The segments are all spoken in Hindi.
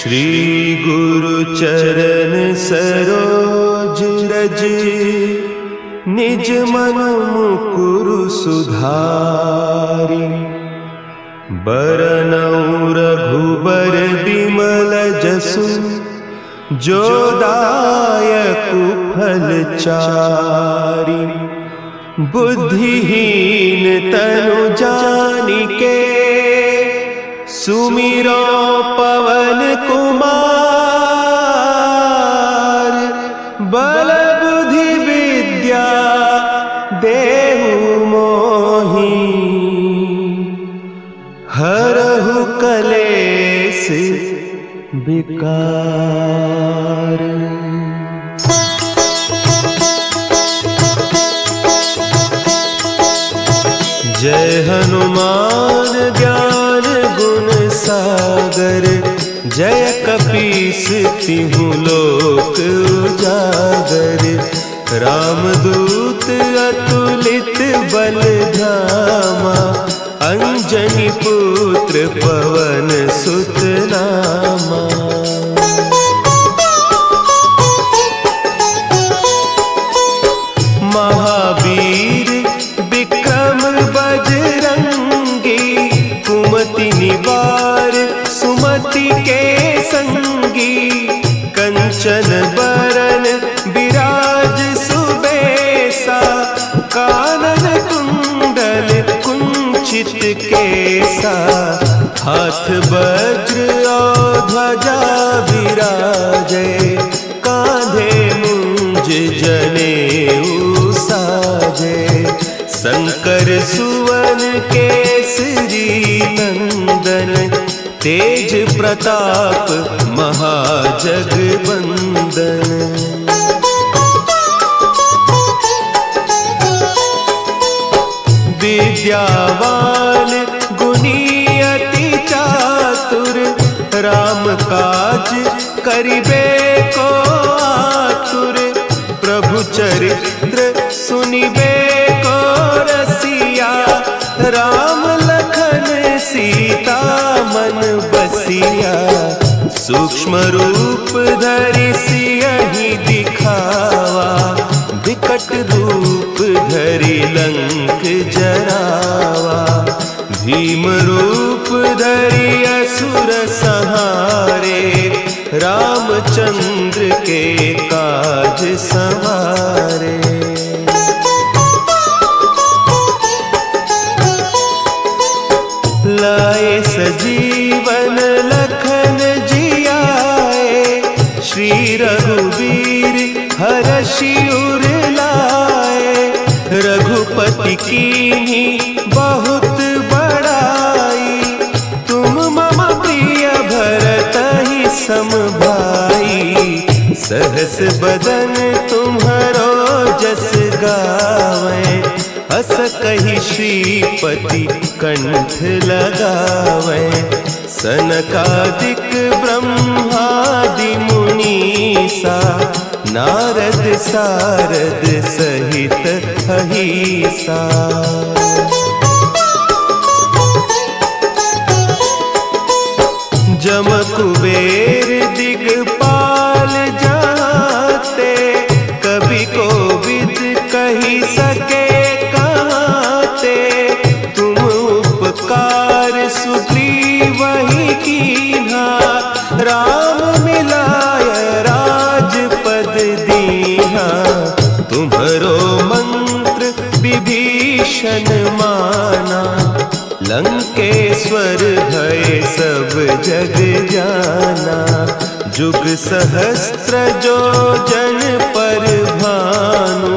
श्री रज निज मन मुकुरु सुधारी। बरनऊ रघुबर विमल जसु जो दायक फल चारी। बुद्धिहीन तनु जानिके सुमिरो पवन कुमार बल बुद्धि विद्या देहु मोही। हरहु कलेस विकार। जय हनुमान। जय कपीस तिहु लोक उजागर। रामदूत अतुलित बल धामा। अंजनी पुत्र पवन सुत सुमति के संगी, कंचन बरन विराज सुबेसा, कानन कुंडल कुंचित केसा, हाथ वज्र ध्वजा विराजे, कांधे मुंज जनेऊ साजे शंकर सुवन केसरी तेज प्रताप महाजगबंदन। विद्यावान गुणियति चातुर, राम काज करिबे को आतुर। प्रभु चरित्र सुनिबे को रसिया, राम सूक्ष्म रूप धरि सियहि दिखावा, विकट रूप धरि लंक जरावा। भीम रूप धरि असुर सहारे, रामचंद्र के काज सवारे। रघुपति की बहुत बड़ाई। तुम मम प्रिय भरत ही सम भाई सहस बदन तुम्हारो जस गावे। अस कही श्रीपति कंठ लगावे। सनकादिक ब्रह्मादि मुनीसा नारद सारद सहित अहिसा। जम कुबेर विभीषण माना, लंकेश्वर है सब जग जाना। जुग सहस्त्र जो जन पर भानु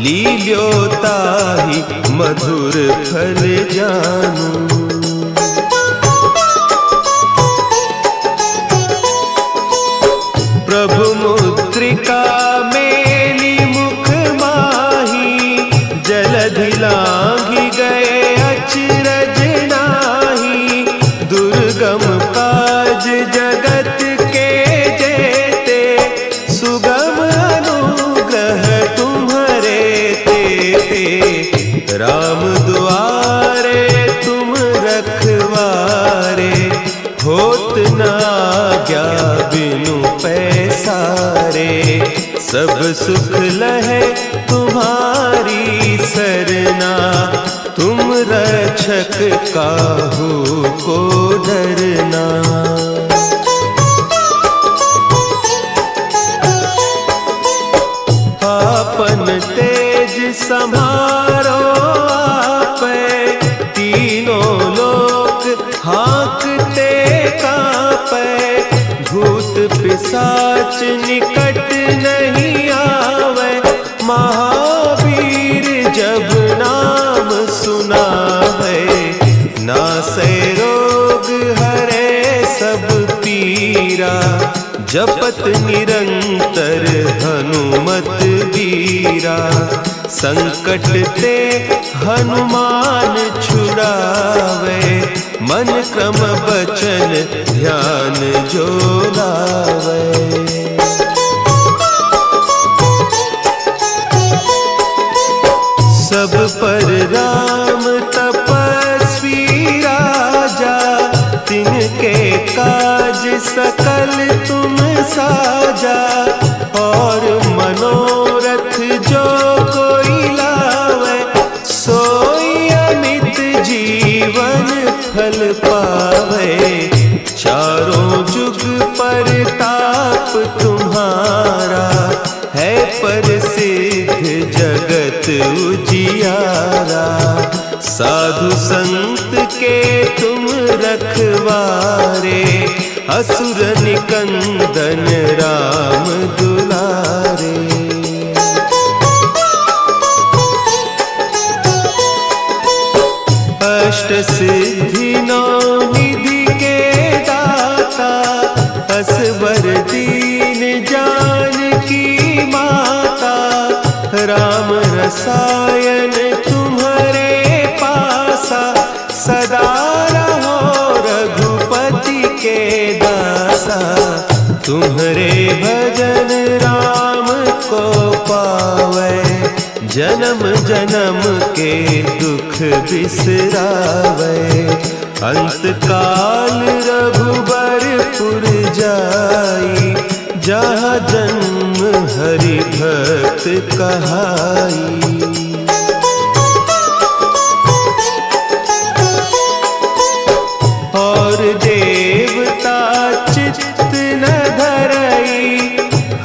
लील्योताहि मधुर फल जानू। प्रभु मुद्रिका सब सुख लहे तुम्हारी सरना। तुम रक्षक काहू को डरना। आपन तेज संभारो आप। तीनों लोक हाँकते कापे भूत पिसाच निकट पीरा जपत निरंतर हनुमत वीरा। संकट ते हनुमान छुड़ावे मन क्रम बचन ध्यान जो जो कोई लावे सोई अमित जीवन फल पावे। चारों जुग पर ताप तुम्हारा है, प्रसिद्ध जगत उजियारा। साधु संत के तुम रखवारे, असुर निकंदन राम सिद्धि नौ निधि के दाता असवर दीन जान की माता। राम रसायन तुम्हारे पासा, सदा रहो रघुपति के दासा। तुम्हारे भजन राम को पावे, जन्म जन्म के दुख बिसरावे अंत काल रघुबरपुर जाई, जहाँ जन्म हरि भक्त कहाई। और देवता चित्त न धरई,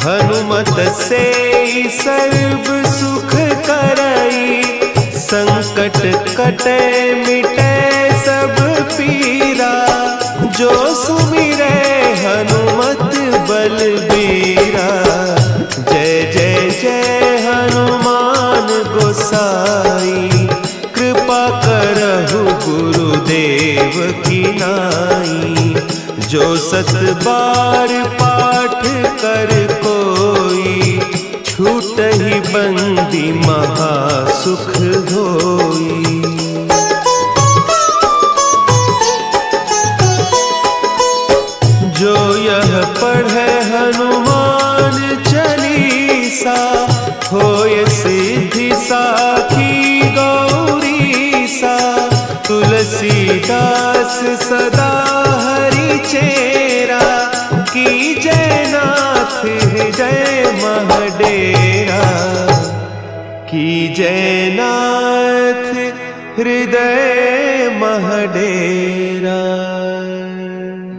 हनुमत से सर्व सुख कटे मिटे सब पीरा, जो सुमिरे हनुमत बलबीरा। जय जय जय हनुमान गोसाई, कृपा करहु गुरुदेव की नाई। जो सत बार पाठ कर कोई, छूट ही बंदी महासुख होई जो यह पढ़े हनुमान चालीसा होय सिद्धि साखी गौरी सा तुलसीदास सदा हरि चेरा, की जयनाथ हृदय महडेरा की जयनाथ हृदय महडेरा।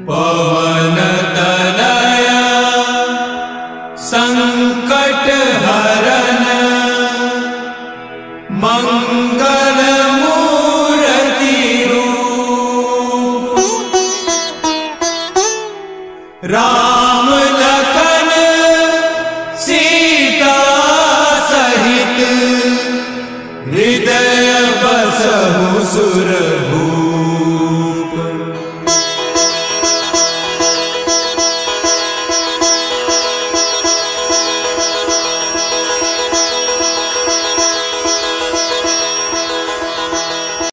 पवन तनया संकट हरन सहु सुर भू